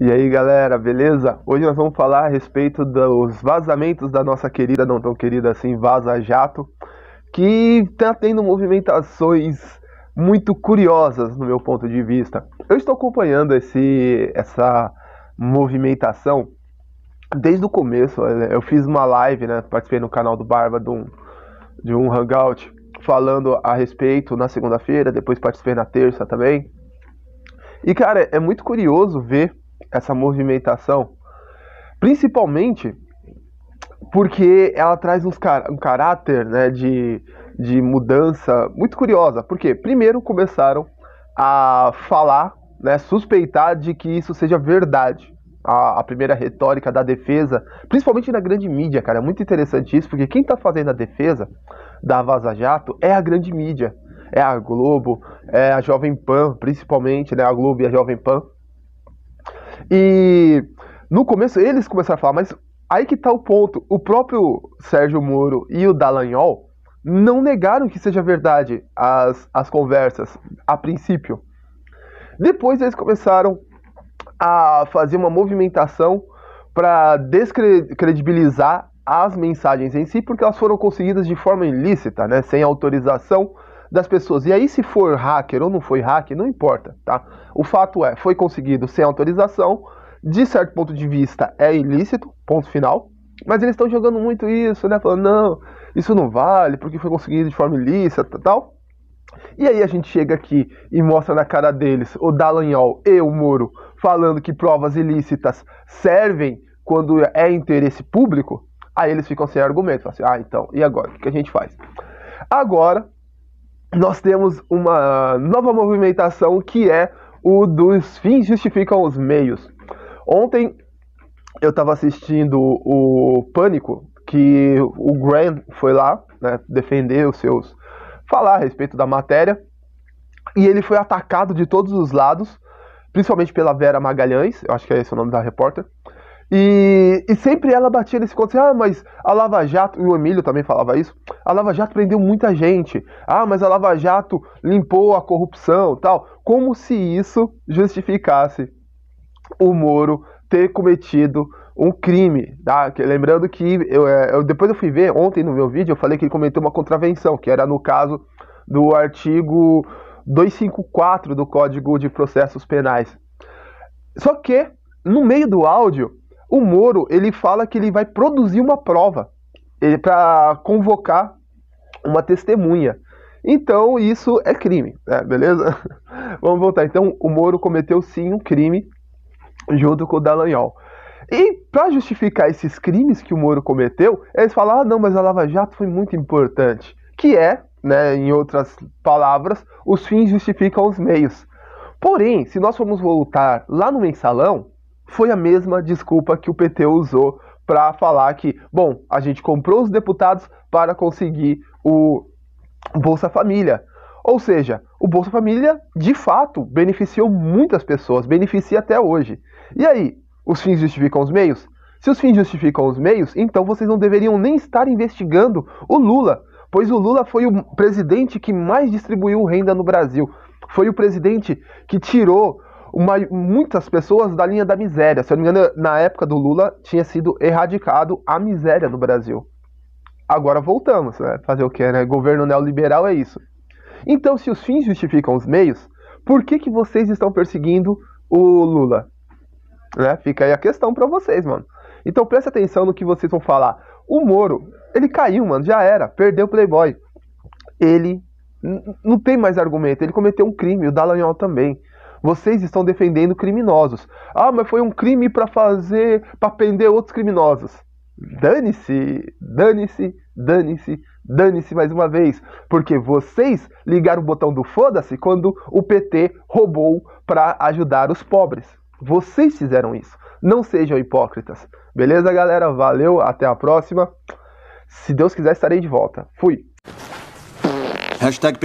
E aí galera, beleza? Hoje nós vamos falar a respeito dos vazamentos da nossa querida, não tão querida assim, Vaza Jato, que está tendo movimentações muito curiosas no meu ponto de vista. Eu estou acompanhando esse, essa movimentação desde o começo. Eu fiz uma live, né? Participei no canal do Barba de um, de um hangout falando a respeito na segunda-feira, depois participei na terça também. E cara, é muito curioso ver essa movimentação, principalmente porque ela traz uns, um caráter né, de, de mudança muito curiosa. Porque, primeiro, começaram a falar, né, suspeitar de que isso seja verdade. A, a, primeira retórica da defesa, principalmente na grande mídia, cara. É muito interessante isso, porque quem está fazendo a defesa da Vaza Jato é a grande mídia. É a Globo, é a Jovem Pan, principalmente, né? A Globo e a Jovem Pan. E no começo eles começaram a falar, mas aí que tá o ponto. O próprio Sérgio Moro e o Dallagnol não negaram que seja verdade as, as conversas, a princípio. Depois eles começaram a fazer uma movimentação para descredibilizar as mensagens em si, porque elas foram conseguidas de forma ilícita, né, sem autorização das pessoas. E aí, se for hacker ou não foi hacker, não importa, tá? O fato é, foi conseguido sem autorização, de certo ponto de vista é ilícito, ponto final. Mas eles estão jogando muito isso, né? Falando, não, isso não vale, porque foi conseguido de forma ilícita tal. E aí a gente chega aqui e mostra na cara deles o Dallagnol e o Moro falando que provas ilícitas servem quando é interesse público. Aí eles ficam sem argumento. Assim, ah, então, e agora? O que a gente faz? Agora, nós temos uma nova movimentação que é o dos fins justificam os meios. Ontem eu estava assistindo o Pânico, que o Graham foi lá né, defender os seus. falar a respeito da matéria, e ele foi atacado de todos os lados, principalmente pela Vera Magalhães, eu acho que é esse o nome da repórter, e, e, sempre ela batia nesse conto assim, ah, mas a Lava Jato, e o Emílio também falava isso, a Lava Jato prendeu muita gente, ah, mas a Lava Jato limpou a corrupção tal, como se isso justificasse o Moro ter cometido um crime, tá? Lembrando que eu, é, eu, depois eu fui ver, ontem no meu vídeo, eu falei que ele cometeu uma contravenção, que era no caso do artigo 254 do Código de Processos Penais. Só que, no meio do áudio, o Moro ele fala que ele vai produzir uma prova para convocar uma testemunha. Então isso é crime, né? beleza? Vamos voltar. Então o Moro cometeu sim um crime junto com o Dallagnol. E para justificar esses crimes que o Moro cometeu, eles falam: ah, não, mas a Lava Jato foi muito importante. Que é, né, em outras palavras, os fins justificam os meios. Porém, se nós formos voltar lá no mensalão, foi a mesma desculpa que o PT usou para falar que, bom, a gente comprou os deputados para conseguir o Bolsa Família. Ou seja, o Bolsa Família de fato beneficiou muitas pessoas, beneficia até hoje. E aí, os fins justificam os meios? Se os fins justificam os meios, então vocês não deveriam nem estar investigando o Lula, pois o Lula foi o presidente que mais distribuiu renda no Brasil. Foi o presidente que tirou uma, muitas pessoas da linha da miséria. Se eu não me engano, na época do Lula tinha sido erradicado a miséria no Brasil. Agora voltamos, né? Fazer o que, né? Governo neoliberal é isso. Então, se os fins justificam os meios, por que, que vocês estão perseguindo o Lula? Né? Fica aí a questão para vocês, mano. Então preste atenção no que vocês vão falar. O Moro, ele caiu, mano, já era, perdeu o Playboy. Ele não tem mais argumento, ele cometeu um crime, o Dallagnol também. Vocês estão defendendo criminosos. Ah, mas foi um crime para fazer, para prender outros criminosos. Dane-se, dane-se, dane-se, dane-se mais uma vez, porque vocês ligaram o botão do foda-se quando o PT roubou para ajudar os pobres. Vocês fizeram isso. Não sejam hipócritas. Beleza, galera? Valeu, até a próxima. Se Deus quiser, estarei de volta. Fui. Hashtag.